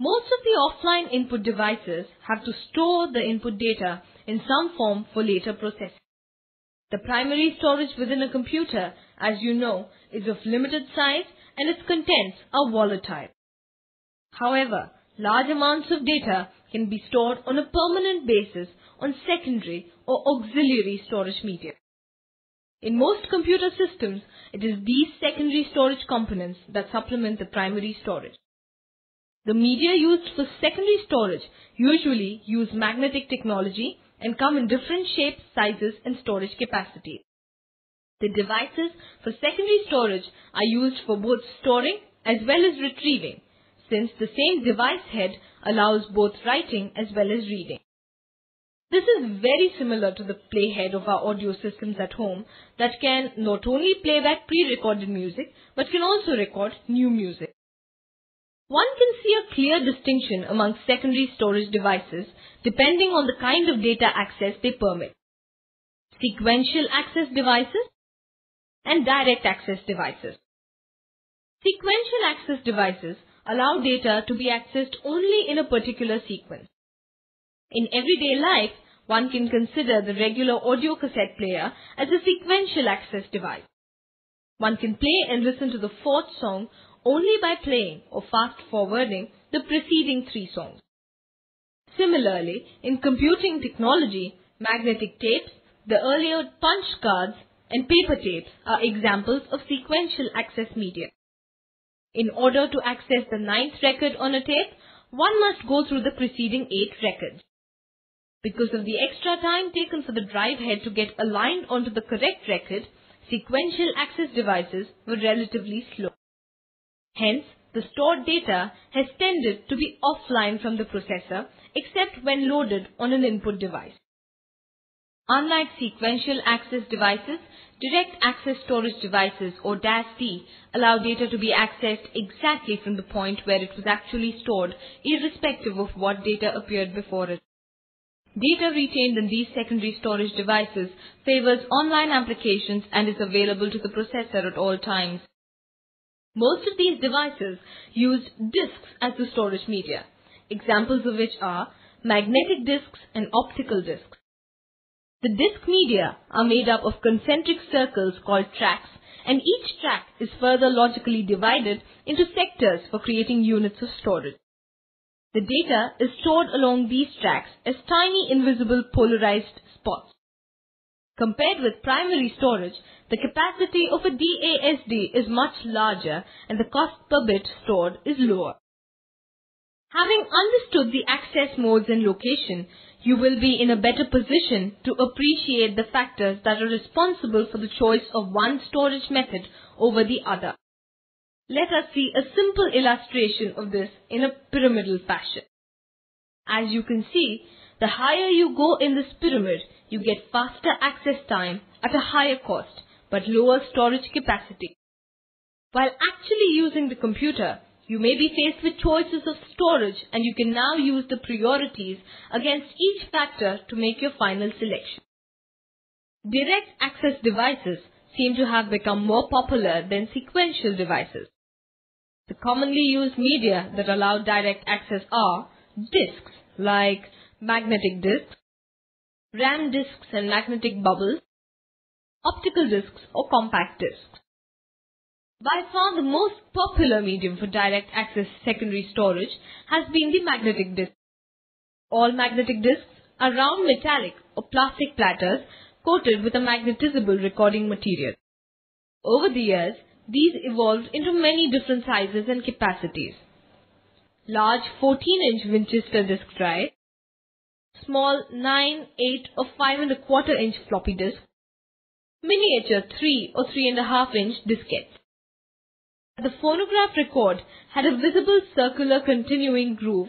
Most of the offline input devices have to store the input data in some form for later processing. The primary storage within a computer, as you know, is of limited size and its contents are volatile. However, large amounts of data can be stored on a permanent basis on secondary or auxiliary storage media. In most computer systems, it is these secondary storage components that supplement the primary storage. The media used for secondary storage usually use magnetic technology and come in different shapes, sizes and storage capacity. The devices for secondary storage are used for both storing as well as retrieving, since the same device head allows both writing as well as reading. This is very similar to the playhead of our audio systems at home that can not only play back pre-recorded music but can also record new music. One can see a clear distinction among secondary storage devices depending on the kind of data access they permit. Sequential access devices and direct access devices. Sequential access devices allow data to be accessed only in a particular sequence. In everyday life, one can consider the regular audio cassette player as a sequential access device. One can play and listen to the fourth song only by playing or fast forwarding the preceding three songs. Similarly, in computing technology, magnetic tapes, the earlier punch cards, and paper tapes are examples of sequential access media. In order to access the ninth record on a tape, one must go through the preceding eight records. Because of the extra time taken for the drive head to get aligned onto the correct record, sequential access devices were relatively slow. Hence, the stored data has tended to be offline from the processor except when loaded on an input device. Unlike sequential access devices, direct access storage devices or DASD allow data to be accessed exactly from the point where it was actually stored irrespective of what data appeared before it. Data retained in these secondary storage devices favors online applications and is available to the processor at all times. Most of these devices use disks as the storage media, examples of which are magnetic disks and optical disks. The disk media are made up of concentric circles called tracks and each track is further logically divided into sectors for creating units of storage. The data is stored along these tracks as tiny invisible polarized spots. Compared with primary storage, the capacity of a DASD is much larger and the cost per bit stored is lower. Having understood the access modes and location, you will be in a better position to appreciate the factors that are responsible for the choice of one storage method over the other. Let us see a simple illustration of this in a pyramidal fashion. As you can see, the higher you go in this pyramid, you get faster access time at a higher cost, but lower storage capacity. While actually using the computer, you may be faced with choices of storage and you can now use the priorities against each factor to make your final selection. Direct access devices seem to have become more popular than sequential devices. The commonly used media that allow direct access are disks like magnetic disks, RAM disks and magnetic bubbles, optical disks or compact disks. By far the most popular medium for direct access secondary storage has been the magnetic disk. All magnetic disks are round metallic or plastic platters coated with a magnetizable recording material. Over the years, these evolved into many different sizes and capacities. Large 14-inch Winchester disk drive, small 9, 8 or 5 and a quarter inch floppy disk, miniature 3 or 3 and a half inch diskettes. The phonograph record had a visible circular continuing groove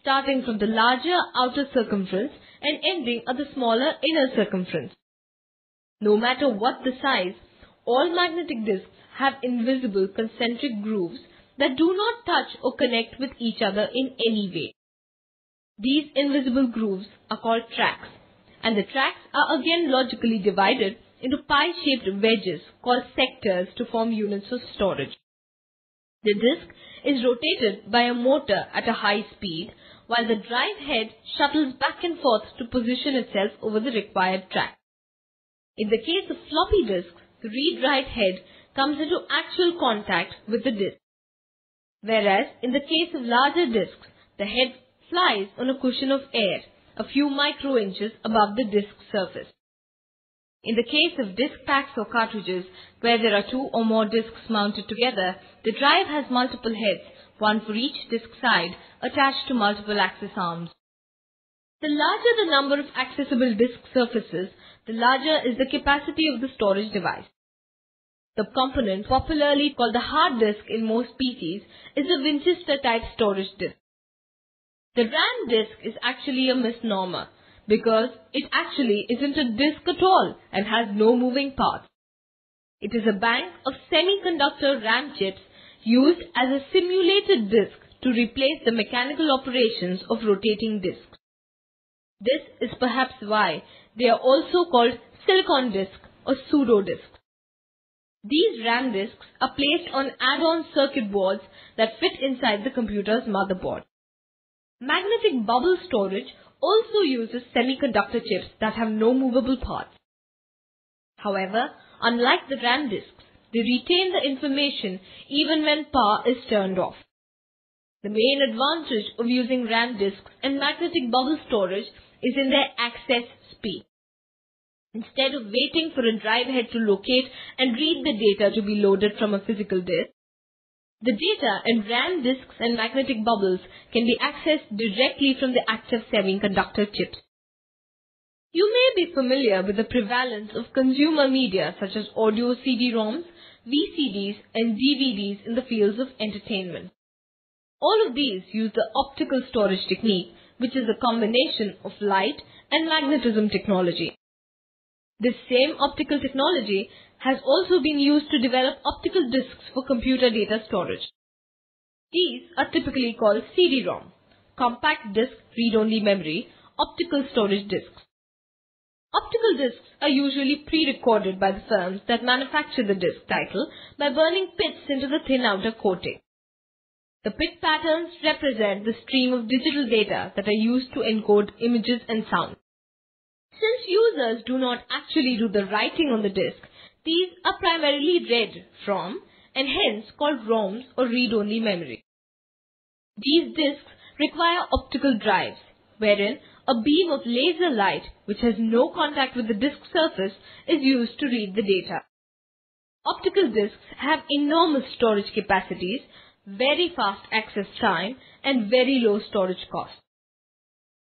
starting from the larger outer circumference and ending at the smaller inner circumference. No matter what the size, all magnetic disks have invisible concentric grooves that do not touch or connect with each other in any way. These invisible grooves are called tracks, and the tracks are again logically divided into pie-shaped wedges called sectors to form units of storage. The disk is rotated by a motor at a high speed, while the drive head shuttles back and forth to position itself over the required track. In the case of floppy disks, the read-write head comes into actual contact with the disk. Whereas in the case of larger disks, the head flies on a cushion of air a few micro inches above the disk surface. In the case of disk packs or cartridges, where there are two or more disks mounted together, the drive has multiple heads, one for each disk side, attached to multiple access arms. The larger the number of accessible disk surfaces, the larger is the capacity of the storage device. The component, popularly called the hard disk in most PCs, is a Winchester type storage disk. The RAM disk is actually a misnomer because it actually isn't a disk at all and has no moving parts. It is a bank of semiconductor RAM chips used as a simulated disk to replace the mechanical operations of rotating disks. This is perhaps why they are also called silicon disk or pseudo disks. These RAM disks are placed on add-on circuit boards that fit inside the computer's motherboard. Magnetic bubble storage also uses semiconductor chips that have no movable parts. However, unlike the RAM disks, they retain the information even when power is turned off. The main advantage of using RAM disks and magnetic bubble storage is in their access speed. Instead of waiting for a drive head to locate and read the data to be loaded from a physical disk, the data in RAM disks and magnetic bubbles can be accessed directly from the active semiconductor chips. You may be familiar with the prevalence of consumer media such as audio CD-ROMs, VCDs and DVDs in the fields of entertainment. All of these use the optical storage technique which is a combination of light and magnetism technology. This same optical technology has also been used to develop optical disks for computer data storage. These are typically called CD-ROM, compact disk read-only memory, optical storage disks. Optical disks are usually pre-recorded by the firms that manufacture the disk title by burning pits into the thin outer coating. The pit patterns represent the stream of digital data that are used to encode images and sound. Since users do not actually do the writing on the disk, these are primarily read from and hence called ROMs or read-only memory. These disks require optical drives, wherein a beam of laser light, which has no contact with the disk surface, is used to read the data. Optical disks have enormous storage capacities, very fast access time, and very low storage cost.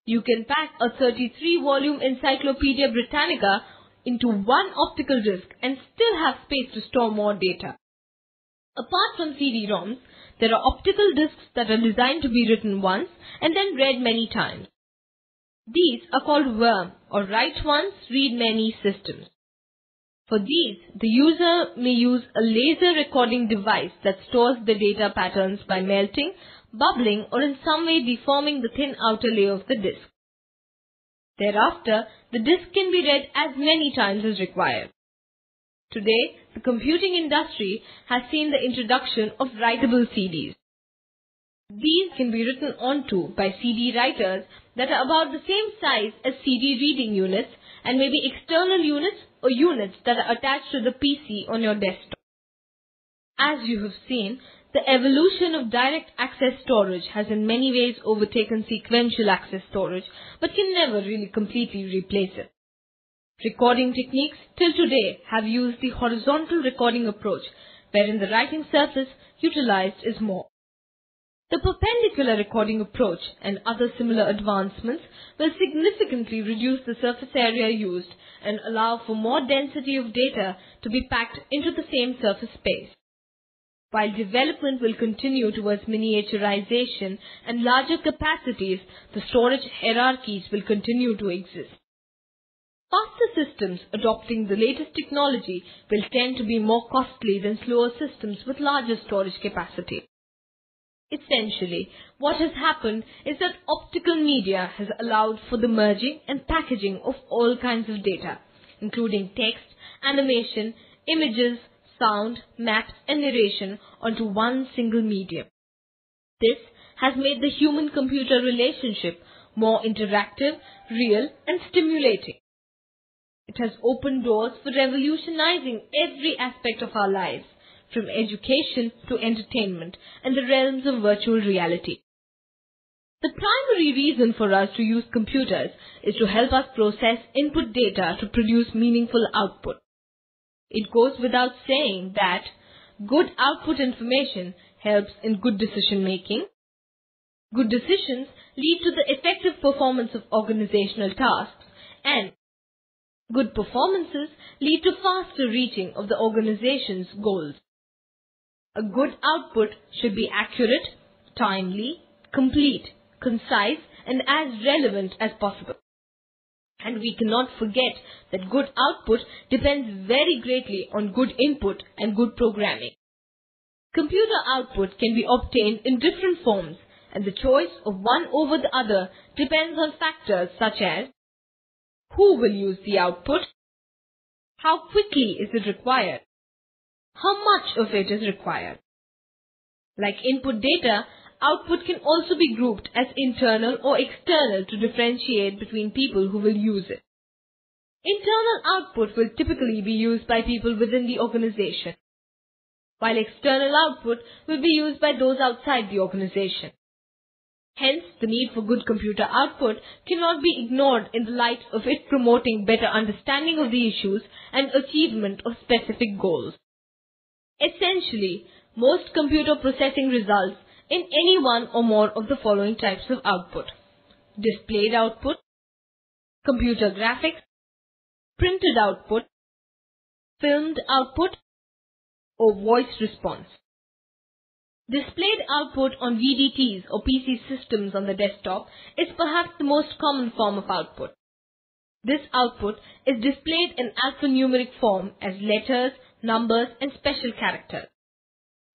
You can pack a 33 volume Encyclopedia Britannica into one optical disk and still have space to store more data. Apart from CD-ROMs, there are optical disks that are designed to be written once and then read many times. These are called WORM or write once, read many systems. For these, the user may use a laser recording device that stores the data patterns by melting, bubbling or in some way deforming the thin outer layer of the disk. Thereafter, the disk can be read as many times as required. Today, the computing industry has seen the introduction of writable CDs. These can be written onto by CD writers that are about the same size as CD reading units and may be external units or units that are attached to the PC on your desktop. As you have seen, the evolution of direct access storage has in many ways overtaken sequential access storage, but can never really completely replace it. Recording techniques till today have used the horizontal recording approach, wherein the writing surface utilized is more. The perpendicular recording approach and other similar advancements will significantly reduce the surface area used and allow for more density of data to be packed into the same surface space. While development will continue towards miniaturization and larger capacities, the storage hierarchies will continue to exist. Faster systems adopting the latest technology will tend to be more costly than slower systems with larger storage capacity. Essentially, what has happened is that optical media has allowed for the merging and packaging of all kinds of data, including text, animation, images, sound, maps and narration onto one single medium. This has made the human-computer relationship more interactive, real and stimulating. It has opened doors for revolutionizing every aspect of our lives, from education to entertainment and the realms of virtual reality. The primary reason for us to use computers is to help us process input data to produce meaningful output. It goes without saying that good output information helps in good decision making. Good decisions lead to the effective performance of organizational tasks and good performances lead to faster reaching of the organization's goals. A good output should be accurate, timely, complete, concise, and as relevant as possible. And we cannot forget that good output depends very greatly on good input and good programming. Computer output can be obtained in different forms, and the choice of one over the other depends on factors such as who will use the output, how quickly is it required, how much of it is required. Like input data, Output can also be grouped as internal or external to differentiate between people who will use it. Internal output will typically be used by people within the organization, while external output will be used by those outside the organization. Hence, the need for good computer output cannot be ignored in the light of it promoting better understanding of the issues and achievement of specific goals. Essentially, most computer processing results in any one or more of the following types of output. Displayed output, computer graphics, printed output, filmed output, or voice response. Displayed output on VDTs or PC systems on the desktop is perhaps the most common form of output. This output is displayed in alphanumeric form as letters, numbers, and special characters.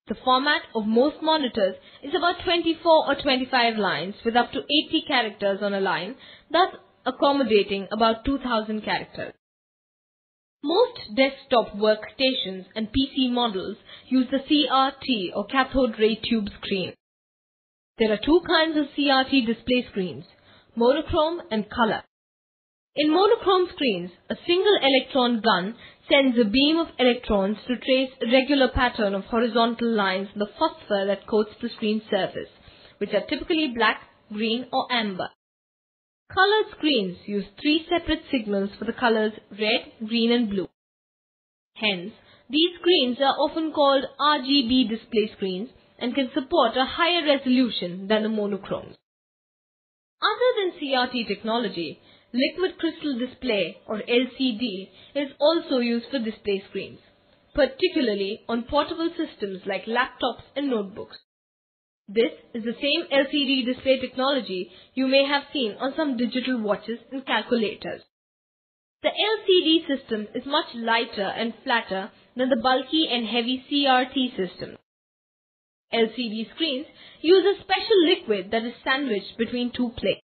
The format of most monitors is about 24 or 25 lines with up to 80 characters on a line, thus accommodating about 2000 characters. Most desktop workstations and PC models use the CRT or cathode ray tube screen. There are two kinds of CRT display screens, monochrome and color. In monochrome screens, a single electron gun sends a beam of electrons to trace a regular pattern of horizontal lines in the phosphor that coats the screen surface, which are typically black, green or amber. Colored screens use three separate signals for the colors red, green and blue. Hence, these screens are often called RGB display screens and can support a higher resolution than the monochromes. Other than CRT technology, Liquid crystal display or LCD is also used for display screens, particularly on portable systems like laptops and notebooks. This is the same LCD display technology you may have seen on some digital watches and calculators. The LCD system is much lighter and flatter than the bulky and heavy CRT system. LCD screens use a special liquid that is sandwiched between two plates.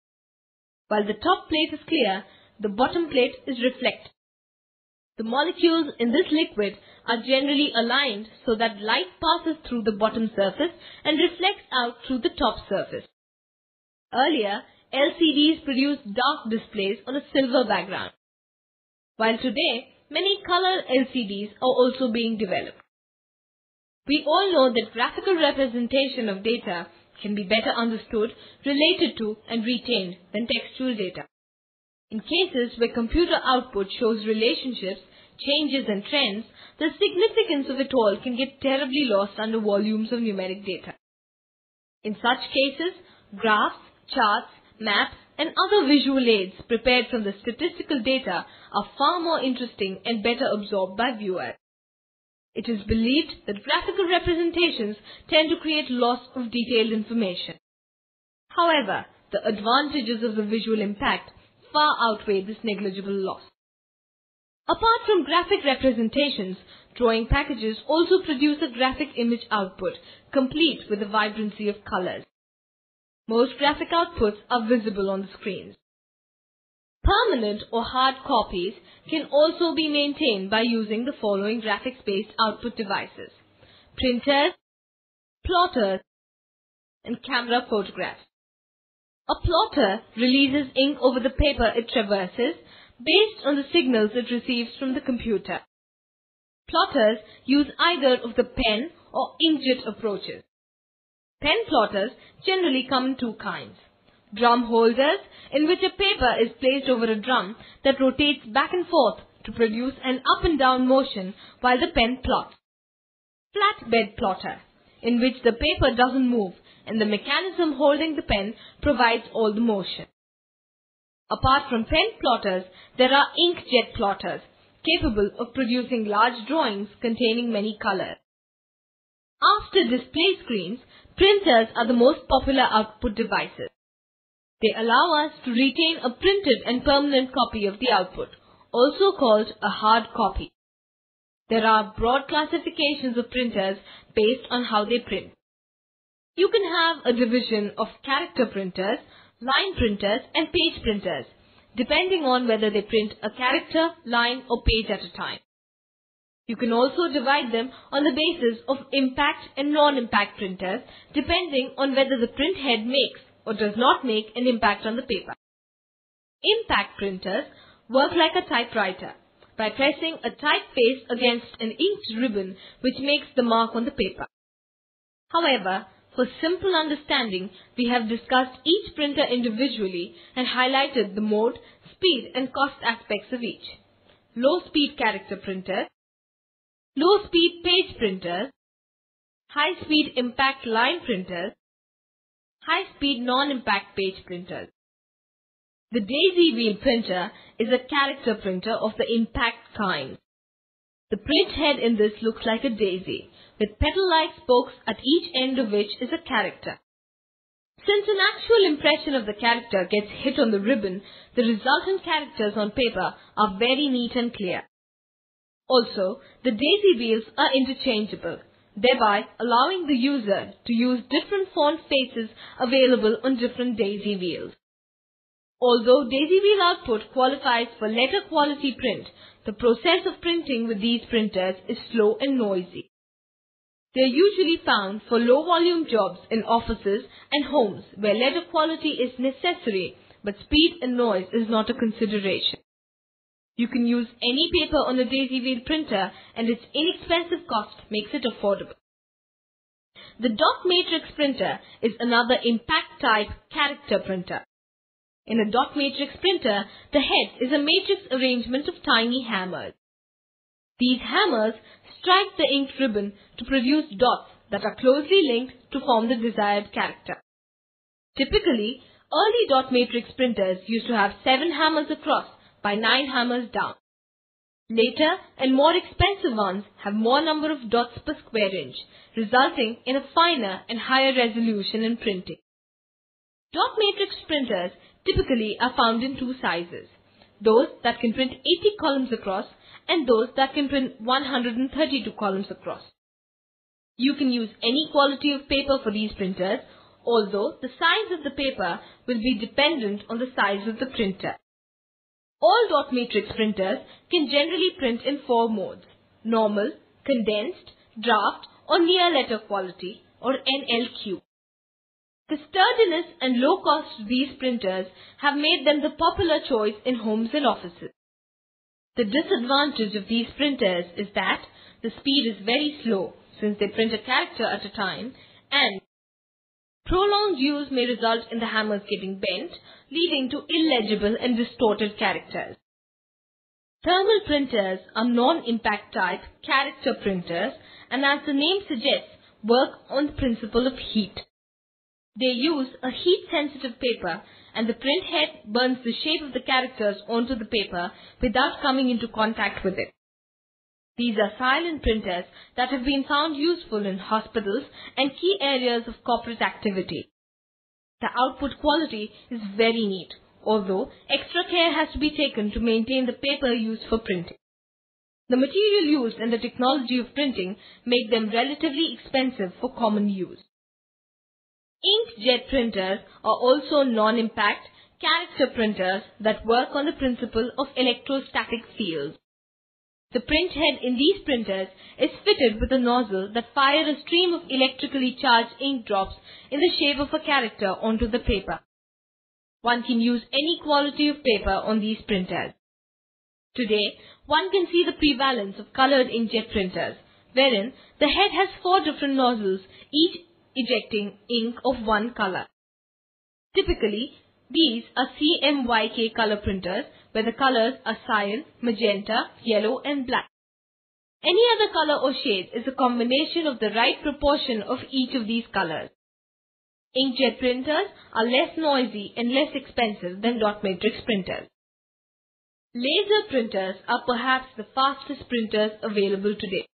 While the top plate is clear, the bottom plate is reflective. The molecules in this liquid are generally aligned so that light passes through the bottom surface and reflects out through the top surface. Earlier, LCDs produced dark displays on a silver background, while today many color LCDs are also being developed. We all know that graphical representation of data can be better understood, related to, and retained than textual data. In cases where computer output shows relationships, changes and trends, the significance of it all can get terribly lost under volumes of numeric data. In such cases, graphs, charts, maps, and other visual aids prepared from the statistical data are far more interesting and better absorbed by viewers. It is believed that graphical representations tend to create loss of detailed information. However, the advantages of the visual impact far outweigh this negligible loss. Apart from graphic representations, drawing packages also produce a graphic image output, complete with the vibrancy of colors. Most graphic outputs are visible on the screens. Permanent or hard copies can also be maintained by using the following graphics-based output devices. Printers, plotters, and camera photographs. A plotter releases ink over the paper it traverses based on the signals it receives from the computer. Plotters use either of the pen or inkjet approaches. Pen plotters generally come in two kinds. Drum plotters, in which a paper is placed over a drum that rotates back and forth to produce an up and down motion while the pen plots. Flatbed plotter, in which the paper doesn't move and the mechanism holding the pen provides all the motion. Apart from pen plotters, there are inkjet plotters, capable of producing large drawings containing many colors. After display screens, printers are the most popular output devices. They allow us to retain a printed and permanent copy of the output, also called a hard copy. There are broad classifications of printers based on how they print. You can have a division of character printers, line printers and page printers, depending on whether they print a character, line or page at a time. You can also divide them on the basis of impact and non-impact printers, depending on whether the print head makes or does not make an impact on the paper. Impact printers work like a typewriter by pressing a typeface against an inked ribbon which makes the mark on the paper. However, for simple understanding, we have discussed each printer individually and highlighted the mode, speed and cost aspects of each. Low speed character printer, low speed page printers, high speed impact line printers, high-speed non-impact page printers. The daisy wheel printer is a character printer of the impact kind. The print head in this looks like a daisy, with petal-like spokes at each end of which is a character. Since an actual impression of the character gets hit on the ribbon, the resultant characters on paper are very neat and clear. Also, the daisy wheels are interchangeable, thereby allowing the user to use different font faces available on different daisy wheels. Although daisy wheel output qualifies for letter quality print, the process of printing with these printers is slow and noisy. They are usually found for low volume jobs in offices and homes where letter quality is necessary but speed and noise is not a consideration. You can use any paper on a daisy wheel printer and its inexpensive cost makes it affordable. The dot matrix printer is another impact type character printer. In a dot matrix printer, the head is a matrix arrangement of tiny hammers. These hammers strike the ink ribbon to produce dots that are closely linked to form the desired character. Typically, early dot matrix printers used to have seven hammers across by 9 hammers down. Later and more expensive ones have more number of dots per square inch, resulting in a finer and higher resolution in printing. Dot matrix printers typically are found in two sizes, those that can print 80 columns across and those that can print 132 columns across. You can use any quality of paper for these printers, although the size of the paper will be dependent on the size of the printer. All dot matrix printers can generally print in four modes, normal, condensed, draft or near letter quality or NLQ. The sturdiness and low cost of these printers have made them the popular choice in homes and offices. The disadvantage of these printers is that the speed is very slow since they print a character at a time and Prolonged use may result in the hammers getting bent, leading to illegible and distorted characters. Thermal printers are non-impact type character printers and as the name suggests, work on the principle of heat. They use a heat-sensitive paper and the print head burns the shape of the characters onto the paper without coming into contact with it. These are silent printers that have been found useful in hospitals and key areas of corporate activity. The output quality is very neat, although extra care has to be taken to maintain the paper used for printing. The material used and the technology of printing make them relatively expensive for common use. Inkjet printers are also non-impact character printers that work on the principle of electrostatic fields. The print head in these printers is fitted with a nozzle that fires a stream of electrically charged ink drops in the shape of a character onto the paper. One can use any quality of paper on these printers. Today, one can see the prevalence of colored inkjet printers, wherein the head has four different nozzles, each ejecting ink of one color. Typically, these are CMYK color printers where the colors are cyan, magenta, yellow and black. Any other color or shade is a combination of the right proportion of each of these colors. Inkjet printers are less noisy and less expensive than dot matrix printers. Laser printers are perhaps the fastest printers available today.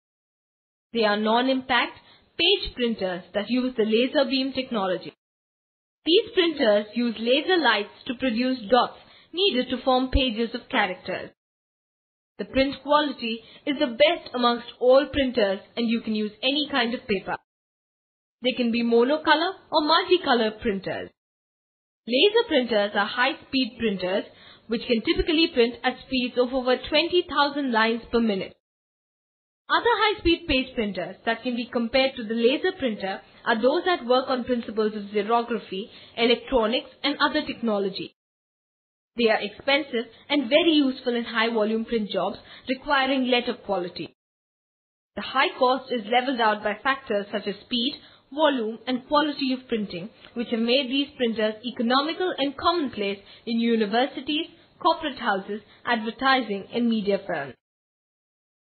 They are non-impact page printers that use the laser beam technology. These printers use laser lights to produce dots needed to form pages of characters. The print quality is the best amongst all printers and you can use any kind of paper. They can be monocolor or multicolor printers. Laser printers are high-speed printers which can typically print at speeds of over 20,000 lines per minute. Other high-speed page printers that can be compared to the laser printer are those that work on principles of xerography, electronics and other technology. They are expensive and very useful in high volume print jobs requiring letter quality. The high cost is leveled out by factors such as speed, volume and quality of printing which have made these printers economical and commonplace in universities, corporate houses, advertising and media firms.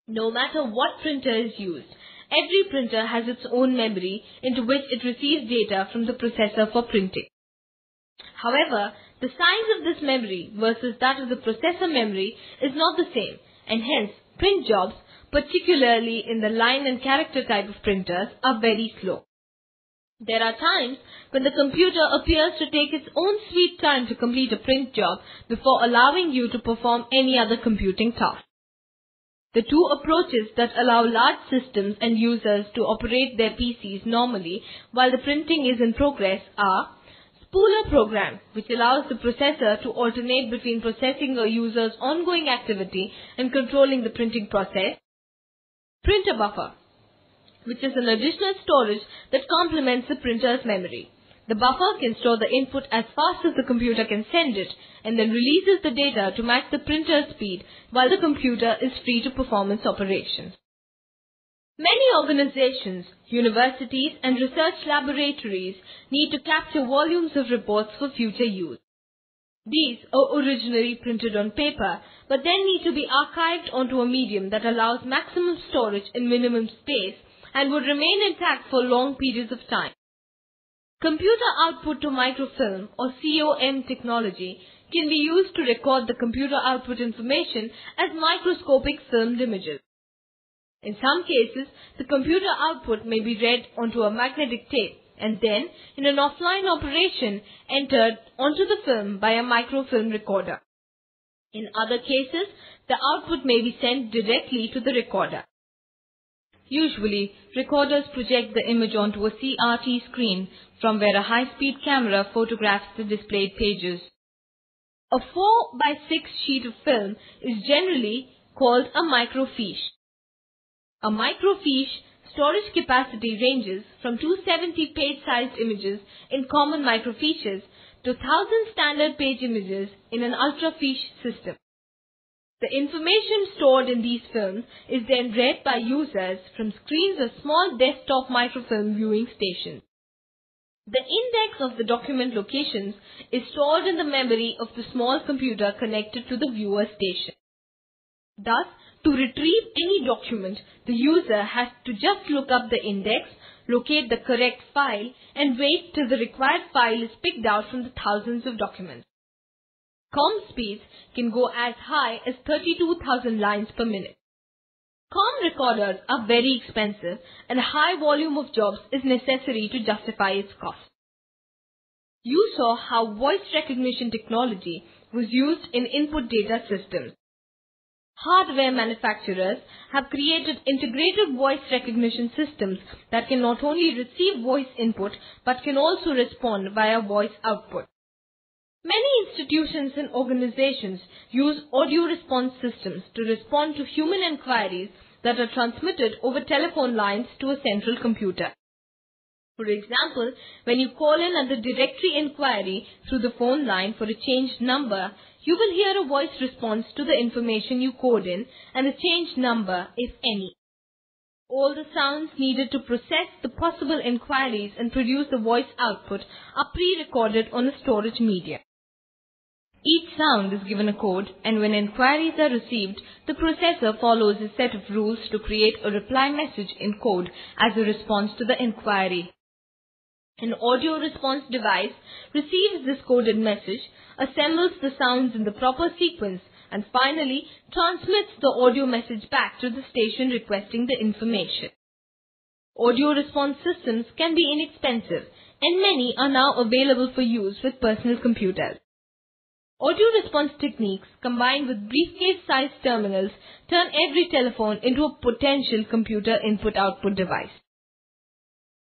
No matter what printer is used, every printer has its own memory into which it receives data from the processor for printing. However, the size of this memory versus that of the processor memory is not the same and hence print jobs, particularly in the line and character type of printers, are very slow. There are times when the computer appears to take its own sweet time to complete a print job before allowing you to perform any other computing task. The two approaches that allow large systems and users to operate their PCs normally while the printing is in progress are Spooler program, which allows the processor to alternate between processing a user's ongoing activity and controlling the printing process. Printer buffer, which is an additional storage that complements the printer's memory. The buffer can store the input as fast as the computer can send it and then releases the data to match the printer's speed while the computer is free to perform its operations. Many organizations, universities and research laboratories need to capture volumes of reports for future use. These are originally printed on paper, but then need to be archived onto a medium that allows maximum storage in minimum space and would remain intact for long periods of time. Computer output to microfilm or COM technology can be used to record the computer output information as microscopic filmed images. In some cases, the computer output may be read onto a magnetic tape and then, in an offline operation, entered onto the film by a microfilm recorder. In other cases, the output may be sent directly to the recorder. Usually, recorders project the image onto a CRT screen from where a high-speed camera photographs the displayed pages. A 4 by 6 sheet of film is generally called a microfiche. A microfiche storage capacity ranges from 270 page-sized images in common microfiches to 1000 standard page images in an ultrafiche system. The information stored in these films is then read by users from screens of small desktop microfilm viewing stations. The index of the document locations is stored in the memory of the small computer connected to the viewer station. Thus, to retrieve any document, the user has to just look up the index, locate the correct file, and wait till the required file is picked out from the thousands of documents. COM speeds can go as high as 32,000 lines per minute. COM recorders are very expensive and a high volume of jobs is necessary to justify its cost. You saw how voice recognition technology was used in input data systems. Hardware manufacturers have created integrated voice recognition systems that can not only receive voice input but can also respond via voice output. Many institutions and organizations use audio response systems to respond to human inquiries that are transmitted over telephone lines to a central computer. For example, when you call in at the directory inquiry through the phone line for a changed number, you will hear a voice response to the information you called in and the changed number, if any. All the sounds needed to process the possible inquiries and produce the voice output are pre-recorded on a storage media. Each sound is given a code and when inquiries are received, the processor follows a set of rules to create a reply message in code as a response to the inquiry. An audio response device receives this coded message, assembles the sounds in the proper sequence and finally transmits the audio message back to the station requesting the information. Audio response systems can be inexpensive and many are now available for use with personal computers. Audio response techniques combined with briefcase-sized terminals turn every telephone into a potential computer input-output device.